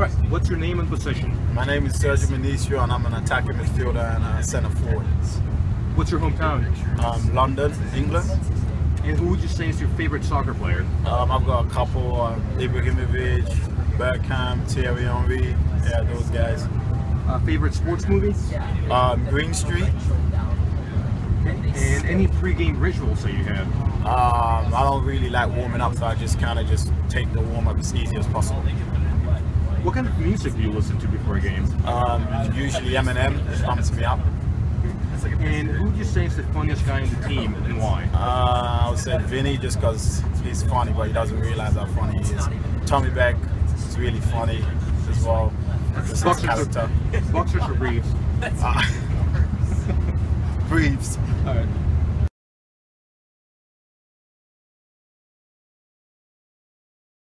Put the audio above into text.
right, what's your name and position? My name is Sergio Manesio and I'm an attacking midfielder and a centre forward. What's your hometown? Um, London, England. And who would you say is your favorite soccer player? Um, I've got a couple, um, Ibrahimovic, Bergkamp, Thierry Henry, yeah, those guys. Uh, favorite sports movie? Um, Green Street. And any pre-game rituals that you have? Um, I don't really like warming up, so I just kind of just take the warm up as easy as possible. What kind of music do you listen to before a game? Um, usually Eminem pumps me up. And who do you say is the funniest guy in the team and why? Uh, I would say Vinny just because he's funny, but he doesn't realize how funny he is. Tommy Beck is really funny as well. Just his Boxers character. or, boxers or briefs? Uh, Reeves. All right.